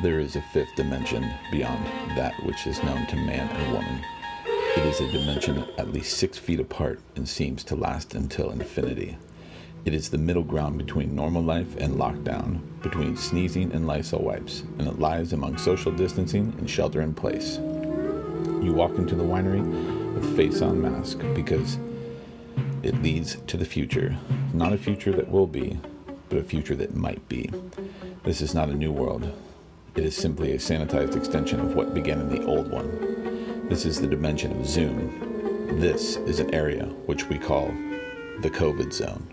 There is a fifth dimension beyond that which is known to man and woman. It is a dimension at least six feet apart and seems to last until infinity. It is the middle ground between normal life and lockdown, between sneezing and Lysol wipes, and it lies among social distancing and shelter in place. You walk into the winery with face on mask because it leads to the future. Not a future that will be, but a future that might be. This is not a new world. It is simply a sanitized extension of what began in the old one. This is the dimension of Zoom. This is an area which we call the COVID zone.